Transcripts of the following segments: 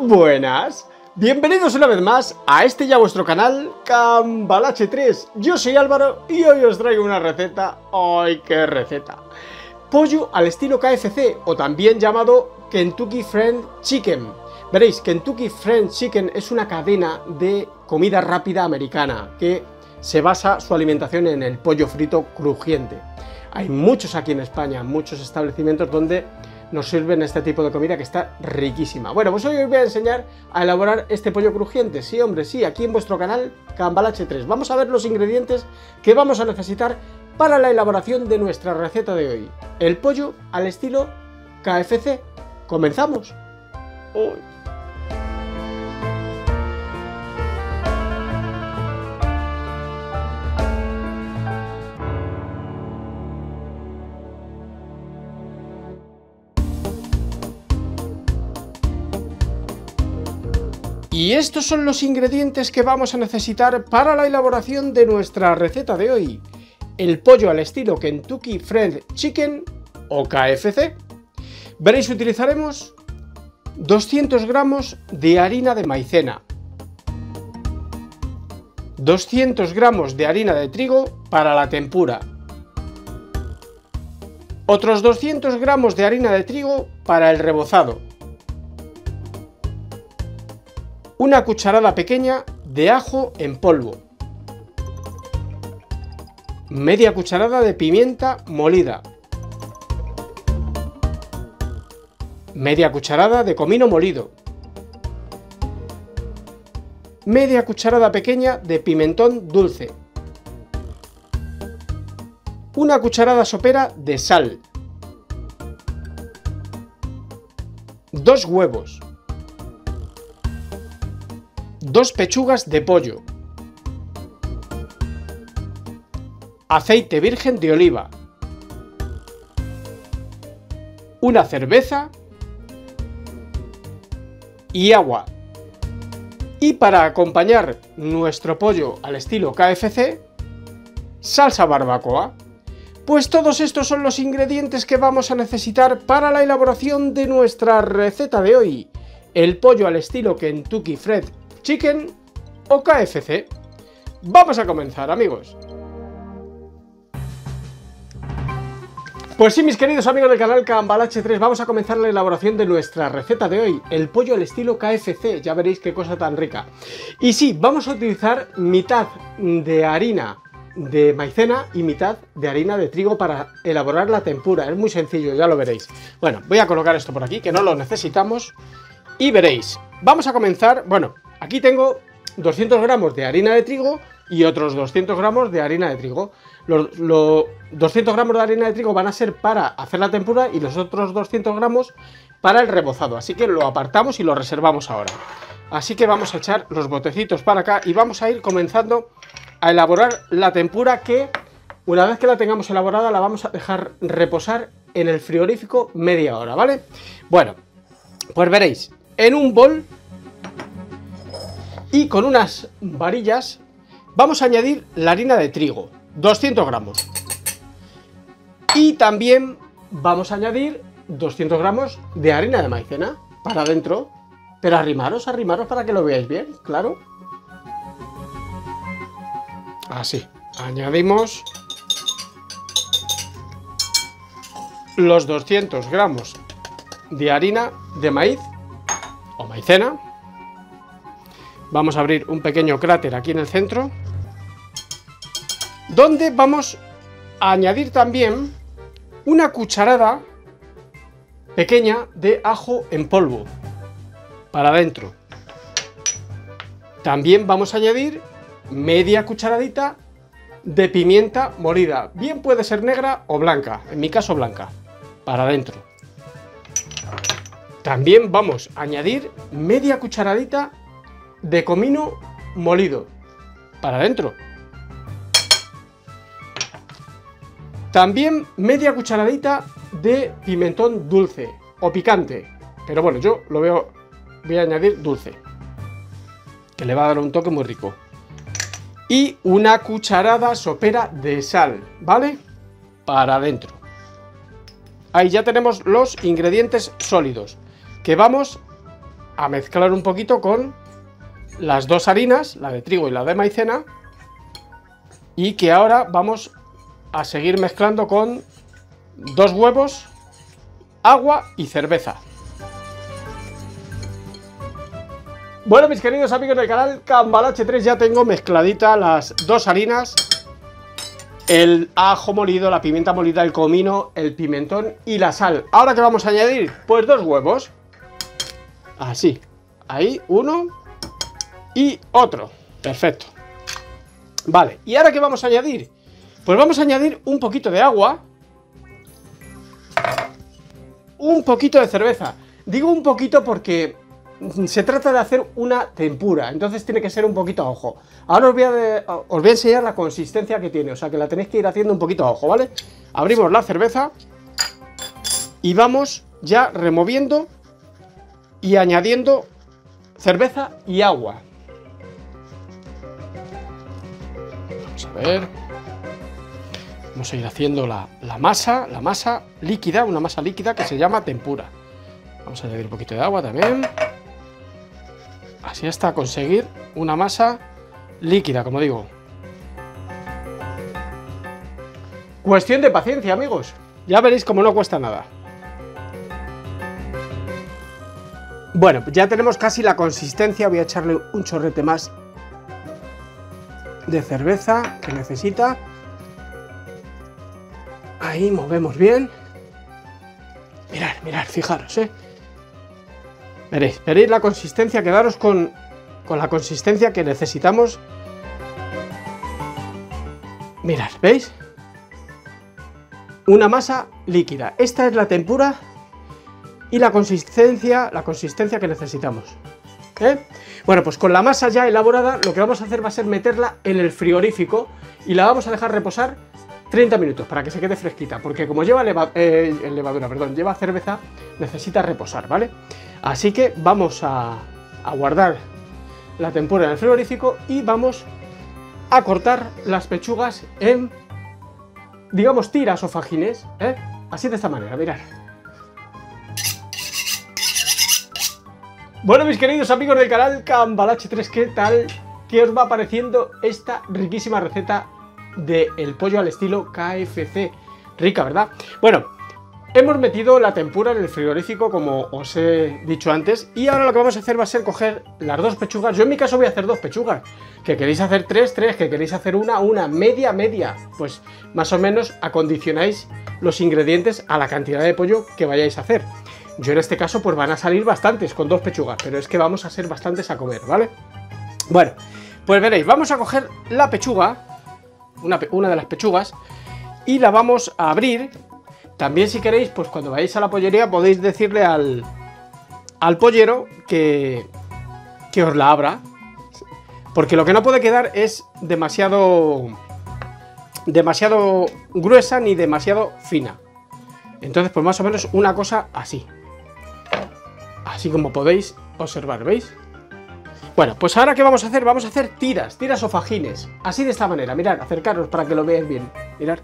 Buenas, bienvenidos una vez más a este ya vuestro canal Cambalache 3 Yo soy Álvaro y hoy os traigo una receta, ¡ay qué receta! Pollo al estilo KFC o también llamado Kentucky Fried Chicken. Veréis, Kentucky Fried Chicken es una cadena de comida rápida americana que se basa su alimentación en el pollo frito crujiente Hay muchos aquí en España, muchos establecimientos donde nos sirven este tipo de comida que está riquísima. Bueno, pues hoy os voy a enseñar a elaborar este pollo crujiente. Sí, hombre, sí, aquí en vuestro canal Cambalache 3. Vamos a ver los ingredientes que vamos a necesitar para la elaboración de nuestra receta de hoy. El pollo al estilo KFC. ¿Comenzamos? Y estos son los ingredientes que vamos a necesitar para la elaboración de nuestra receta de hoy. El pollo al estilo Kentucky Fried Chicken o KFC. Veréis, utilizaremos 200 gramos de harina de maicena, 200 gramos de harina de trigo para la tempura, otros 200 gramos de harina de trigo para el rebozado, una cucharada pequeña de ajo en polvo, media cucharada de pimienta molida, media cucharada de comino molido, media cucharada pequeña de pimentón dulce, una cucharada sopera de sal, dos huevos, dos pechugas de pollo, aceite virgen de oliva, una cerveza y agua. Y para acompañar nuestro pollo al estilo KFC, salsa barbacoa. Pues todos estos son los ingredientes que vamos a necesitar para la elaboración de nuestra receta de hoy. El pollo al estilo Kentucky Fried Chicken o KFC. Vamos a comenzar, amigos. Pues sí, mis queridos amigos del canal Cambalache 3, vamos a comenzar la elaboración de nuestra receta de hoy, el pollo al estilo KFC, ya veréis qué cosa tan rica. Y sí, vamos a utilizar mitad de harina de maicena y mitad de harina de trigo para elaborar la tempura, es muy sencillo, ya lo veréis. Bueno, voy a colocar esto por aquí, que no lo necesitamos, y veréis. Vamos a comenzar, bueno, Aquí tengo 200 gramos de harina de trigo y otros 200 gramos de harina de trigo. Los, 200 gramos de harina de trigo van a ser para hacer la tempura y los otros 200 gramos para el rebozado. Así que lo apartamos y lo reservamos ahora. Así que vamos a echar los botecitos para acá y vamos a ir comenzando a elaborar la tempura que una vez que la tengamos elaborada la vamos a dejar reposar en el frigorífico media hora, ¿vale? Bueno, pues veréis, en un bol y con unas varillas vamos a añadir la harina de trigo, 200 gramos. Y también vamos a añadir 200 gramos de harina de maicena para adentro. Pero arrimaros, arrimaros para que lo veáis bien, claro. Así, añadimos los 200 gramos de harina de maíz o maicena Vamos a abrir un pequeño cráter aquí en el centro. Donde vamos a añadir también una cucharada pequeña de ajo en polvo. Para adentro. También vamos a añadir media cucharadita de pimienta molida. Bien puede ser negra o blanca, en mi caso blanca, para adentro. También vamos a añadir media cucharadita de comino molido para adentro. También media cucharadita de pimentón dulce o picante. Pero bueno, yo lo veo, voy a añadir dulce. Que le va a dar un toque muy rico. y una cucharada sopera de sal, ¿vale? Para adentro. Ahí ya tenemos los ingredientes sólidos que vamos a mezclar un poquito con las dos harinas, la de trigo y la de maicena, y que ahora vamos a seguir mezclando con dos huevos, agua y cerveza. Bueno, mis queridos amigos del canal Cambalache 3, ya tengo mezcladita las dos harinas, el ajo molido, la pimienta molida, el comino, el pimentón y la sal. ¿Ahora qué vamos a añadir? Pues dos huevos. Así. Ahí, uno y otro. Perfecto. Vale, ¿y ahora qué vamos a añadir? Pues vamos a añadir un poquito de agua. Un poquito de cerveza. Digo un poquito porque se trata de hacer una tempura, entonces tiene que ser un poquito a ojo. Ahora os voy, a os voy a enseñar la consistencia que tiene, o sea que la tenéis que ir haciendo un poquito a ojo, ¿vale? Abrimos la cerveza y vamos ya removiendo y añadiendo cerveza y agua. Vamos a ver. Vamos a ir haciendo la, masa, la masa líquida, una masa líquida que se llama tempura. Vamos a añadir un poquito de agua también. Así hasta conseguir una masa líquida, como digo. Cuestión de paciencia, amigos. Ya veréis cómo no cuesta nada. Bueno, ya tenemos casi la consistencia. Voy a echarle un chorrete más de cerveza que necesita. Ahí movemos bien. Mirad, mirad, fijaros, ¿eh? Veréis, veréis la consistencia, quedaros con, con la consistencia que necesitamos. Mirad, ¿veis? Una masa líquida. Esta es la tempura y la consistencia, la consistencia que necesitamos. ¿Eh? Bueno, pues con la masa ya elaborada, lo que vamos a hacer va a ser meterla en el frigorífico y la vamos a dejar reposar 30 minutos para que se quede fresquita, porque como lleva eh, levadura, perdón, lleva cerveza, necesita reposar, ¿vale? Así que vamos a, guardar la tempura en el frigorífico y vamos a cortar las pechugas en, digamos, tiras o fajines, ¿eh? Así de esta manera, mirad. Bueno, mis queridos amigos del canal Cambalache 3, ¿qué tal? ¿Qué os va pareciendo esta riquísima receta del pollo al estilo KFC? Rica, ¿verdad? Bueno, Hemos metido la tempura en el frigorífico, como os he dicho antes, y ahora lo que vamos a hacer va a ser coger las dos pechugas. Yo en mi caso voy a hacer dos pechugas. Que queréis hacer tres, tres, que queréis hacer una, una, media, media. Pues más o menos acondicionáis los ingredientes a la cantidad de pollo que vayáis a hacer. Yo en este caso pues van a salir bastantes con dos pechugas, pero es que vamos a ser bastantes a comer, ¿vale? Bueno, pues veréis, vamos a coger la pechuga, una, de las pechugas, y la vamos a abrir también si queréis, pues cuando vayáis a la pollería podéis decirle al, al pollero que, que os la abra. Porque lo que no puede quedar es demasiado, demasiado gruesa ni demasiado fina. Entonces, pues más o menos una cosa así. Así como podéis observar, ¿veis? Bueno, pues ahora ¿qué vamos a hacer? Vamos a hacer tiras, tiras o fajines. Así de esta manera, mirad, acercaros para que lo veáis bien. Mirad.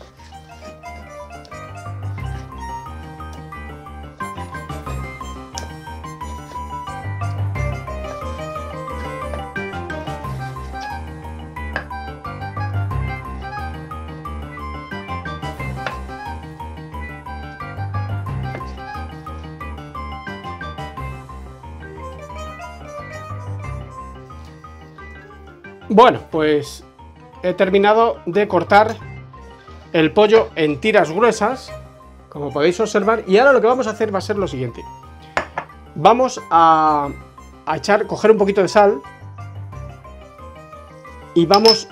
Bueno, pues he terminado de cortar el pollo en tiras gruesas, como podéis observar, y ahora lo que vamos a hacer va a ser lo siguiente. Vamos a, echar, coger un poquito de sal y vamos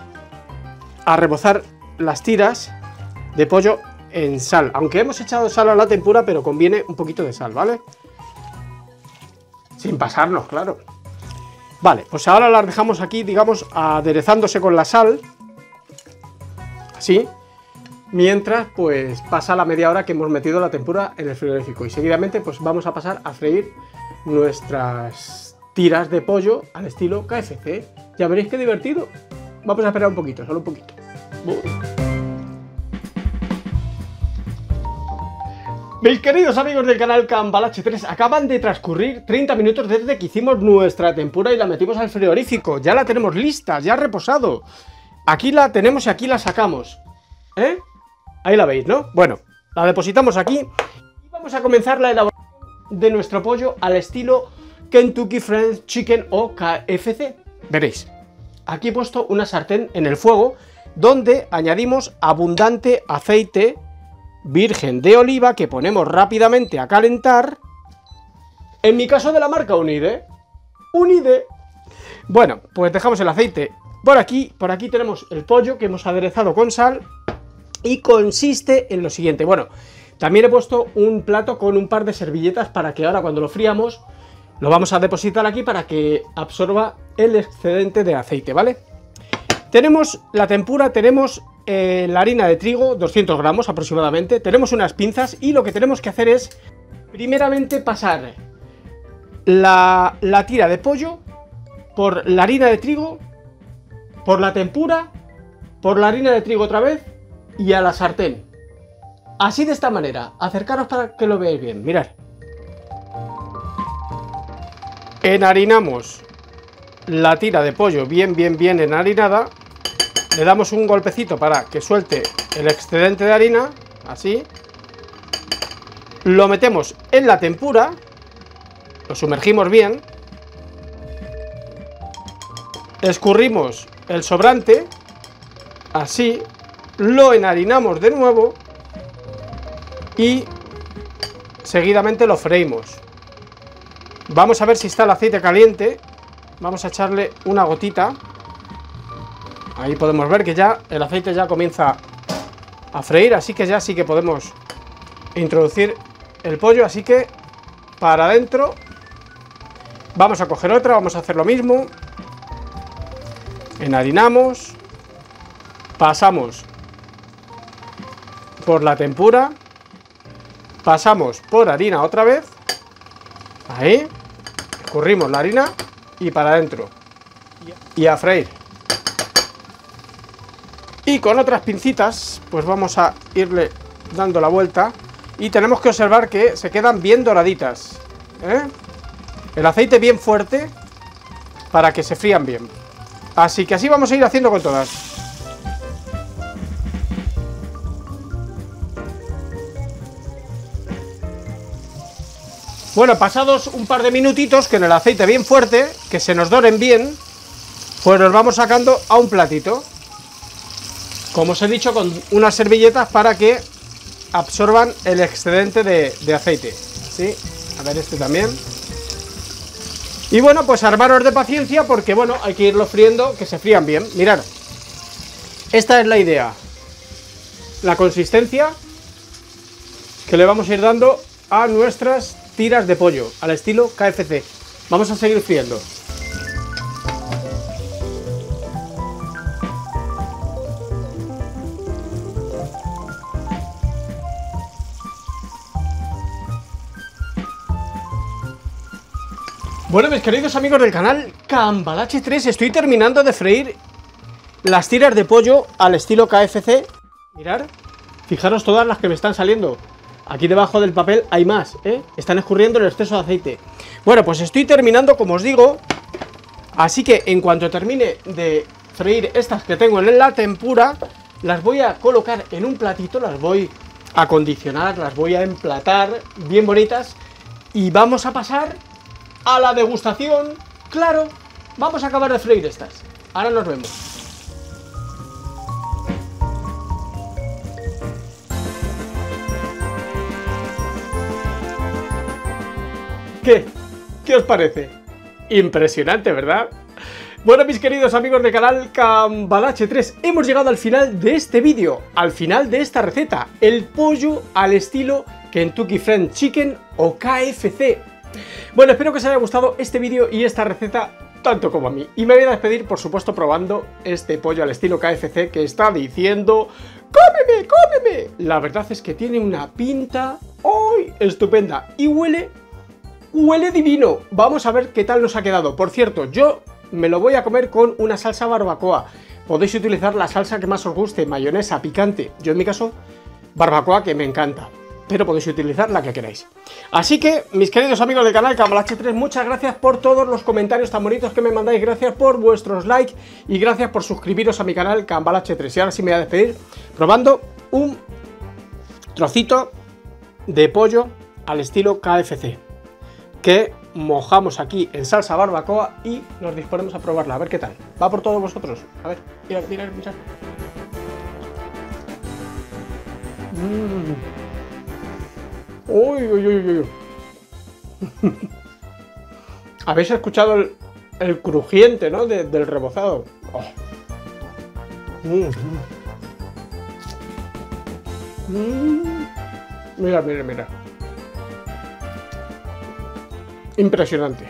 a rebozar las tiras de pollo en sal. Aunque hemos echado sal a la tempura, pero conviene un poquito de sal, ¿vale? Sin pasarnos, claro. Vale, pues ahora las dejamos aquí, digamos, aderezándose con la sal. Así. Mientras, pues, pasa la media hora que hemos metido la tempura en el frigorífico. Y seguidamente, pues, vamos a pasar a freír nuestras tiras de pollo al estilo KFC. Ya veréis qué divertido. Vamos a esperar un poquito, solo un poquito. Mis queridos amigos del canal Cambalache 3, acaban de transcurrir 30 minutos desde que hicimos nuestra tempura y la metimos al frigorífico. Ya la tenemos lista, ya ha reposado. Aquí la tenemos y aquí la sacamos. ¿Eh? Ahí la veis, ¿no? Bueno, la depositamos aquí y vamos a comenzar la elaboración de nuestro pollo al estilo Kentucky Fried Chicken o KFC. Veréis, aquí he puesto una sartén en el fuego donde añadimos abundante aceite virgen de oliva que ponemos rápidamente a calentar. En mi caso de la marca Unide. Unide. Bueno, pues dejamos el aceite por aquí. Por aquí tenemos el pollo que hemos aderezado con sal. Y consiste en lo siguiente. Bueno, también he puesto un plato con un par de servilletas para que ahora cuando lo fríamos lo vamos a depositar aquí para que absorba el excedente de aceite, ¿vale? Tenemos la tempura, tenemos eh, la harina de trigo, 200 gramos aproximadamente, tenemos unas pinzas y lo que tenemos que hacer es, primeramente, pasar la, la tira de pollo por la harina de trigo, por la tempura, por la harina de trigo otra vez y a la sartén. Así de esta manera, acercaros para que lo veáis bien, mirad. Enharinamos la tira de pollo bien, bien, bien enharinada le damos un golpecito para que suelte el excedente de harina, así. Lo metemos en la tempura, lo sumergimos bien. Escurrimos el sobrante, así. Lo enharinamos de nuevo y seguidamente lo freímos. Vamos a ver si está el aceite caliente. Vamos a echarle una gotita. Ahí podemos ver que ya el aceite ya comienza a freír, así que ya sí que podemos introducir el pollo, así que para adentro vamos a coger otra, vamos a hacer lo mismo, enharinamos, pasamos por la tempura, pasamos por harina otra vez, ahí, escurrimos la harina y para adentro. Y a freír. Y con otras pincitas, pues vamos a irle dando la vuelta. Y tenemos que observar que se quedan bien doraditas. ¿eh? El aceite bien fuerte para que se frían bien. Así que así vamos a ir haciendo con todas. Bueno, pasados un par de minutitos, que en el aceite bien fuerte, que se nos doren bien, pues nos vamos sacando a un platito como os he dicho, con unas servilletas para que absorban el excedente de, aceite. ¿Sí? A ver este también. Y bueno, pues armaros de paciencia porque, bueno, hay que irlo friendo, que se frían bien. Mirad, esta es la idea. La consistencia que le vamos a ir dando a nuestras tiras de pollo, al estilo KFC. Vamos a seguir friendo. Bueno, mis queridos amigos del canal Cambalache 3, estoy terminando de freír las tiras de pollo al estilo KFC. Mirad, fijaros todas las que me están saliendo. Aquí debajo del papel hay más, ¿eh? Están escurriendo el exceso de aceite. Bueno, pues estoy terminando, como os digo. Así que en cuanto termine de freír estas que tengo en la tempura, las voy a colocar en un platito, las voy a acondicionar, las voy a emplatar bien bonitas. Y vamos a pasar a la degustación. Claro, vamos a acabar de freír estas. Ahora nos vemos. ¿Qué? ¿Qué os parece? Impresionante, ¿verdad? Bueno, mis queridos amigos de canal Cambalache 3, hemos llegado al final de este vídeo, al final de esta receta, el pollo al estilo Kentucky Fried Chicken o KFC. Bueno, espero que os haya gustado este vídeo y esta receta tanto como a mí. Y me voy a despedir, por supuesto, probando este pollo al estilo KFC que está diciendo ¡Cómeme, cómeme! La verdad es que tiene una pinta ¡Uy! estupenda y huele, huele divino. Vamos a ver qué tal nos ha quedado. Por cierto, yo me lo voy a comer con una salsa barbacoa. Podéis utilizar la salsa que más os guste, mayonesa, picante. Yo en mi caso, barbacoa que me encanta. Pero podéis utilizar la que queráis. Así que, mis queridos amigos del canal Cambalache 3, muchas gracias por todos los comentarios tan bonitos que me mandáis. Gracias por vuestros likes y gracias por suscribiros a mi canal Cambalache 3. Y ahora sí me voy a despedir probando un trocito de pollo al estilo KFC. Que mojamos aquí en salsa barbacoa y nos disponemos a probarla, a ver qué tal. Va por todos vosotros. A ver, mira, mira, mira. Mm. Uy, uy, uy, uy. ¿Habéis escuchado el, crujiente, ¿no? del rebozado. Oh. Mm. Mm. Mira, mira, mira. Impresionante.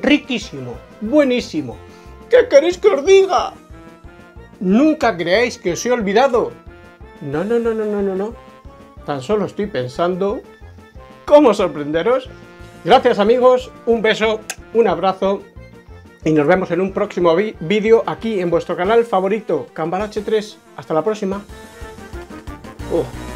Riquísimo. Buenísimo. ¿Qué queréis que os diga? Nunca creáis que os he olvidado. No, no, no, no, no, no, no. Tan solo estoy pensando cómo sorprenderos. Gracias amigos, un beso, un abrazo y nos vemos en un próximo vídeo aquí en vuestro canal favorito, Cambalache 3. Hasta la próxima. Oh.